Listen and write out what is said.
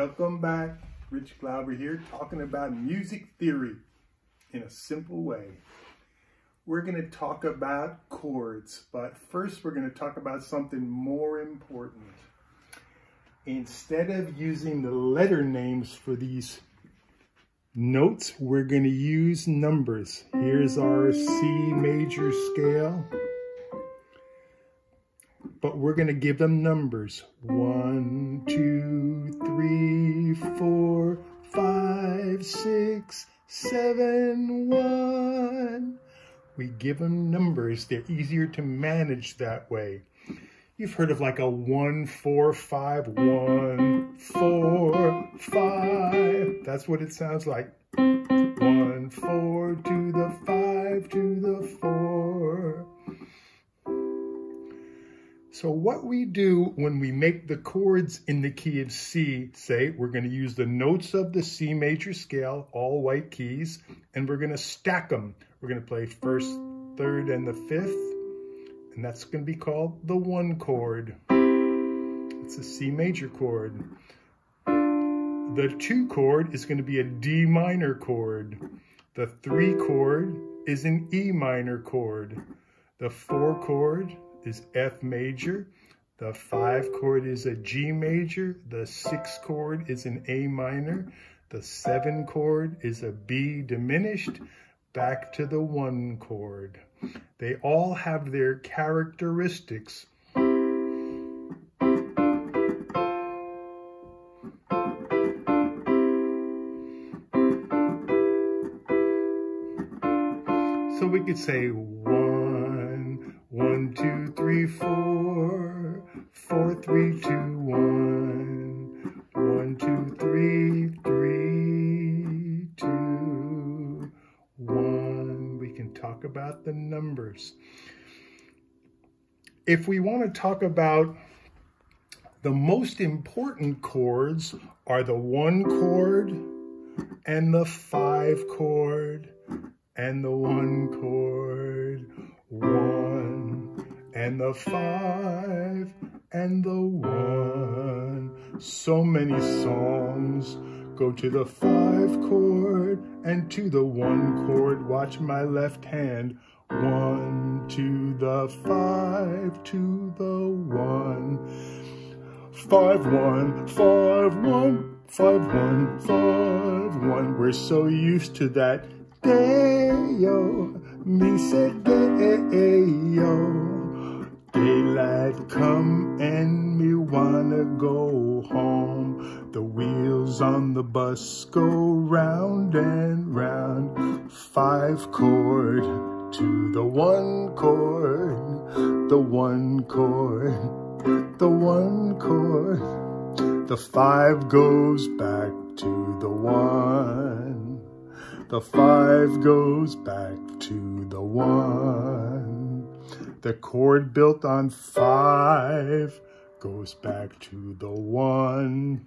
Welcome back. Rich Glauber here talking about music theory in a simple way. We're going to talk about chords, but first we're going to talk about something more important. Instead of using the letter names for these notes, we're going to use numbers. Here's our C major scale but we're going to give them numbers. One, two, three, four, five, six, seven, one. We give them numbers. They're easier to manage that way. You've heard of like a one, four, five, one, four, five. That's what it sounds like. One, four, to the five, to the four. So what we do when we make the chords in the key of C, say we're going to use the notes of the C major scale, all white keys, and we're going to stack them. We're going to play first, third, and the fifth, and that's going to be called the one chord. It's a C major chord. The two chord is going to be a D minor chord. The three chord is an E minor chord. The four chord is F major. The five chord is a G major. The six chord is an A minor. The seven chord is a B diminished. Back to the one chord. They all have their characteristics. So we could say one, two, three, four, four, three, two, one. One, two, three, three, two, one. We can talk about the numbers. If we want to talk about the most important chords are the one chord and the five chord and the one chord, one, and the five, and the one. So many songs go to the five chord and to the one chord. Watch my left hand. One to the five to the one. Five one, five one, five one, five one. We're so used to that Day-o, me said day-o. Come and me wanna go home. The wheels on the bus go round and round. Five chord to the one chord, the one chord, the one chord. The five goes back to the one. The five goes back to the one. The chord built on five goes back to the one.